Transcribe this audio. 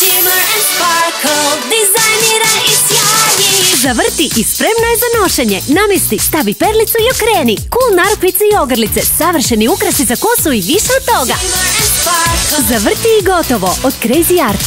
shimmer and sparkle Dizajniraj i sjaji Zavrti i spremna je za nošenje. Namisti, stavi perlicu i okreni. Cool narukvice i ogrlice Savršeni ukrasi za kosu i više od toga. Zavrti i gotovo od Crazy Arta.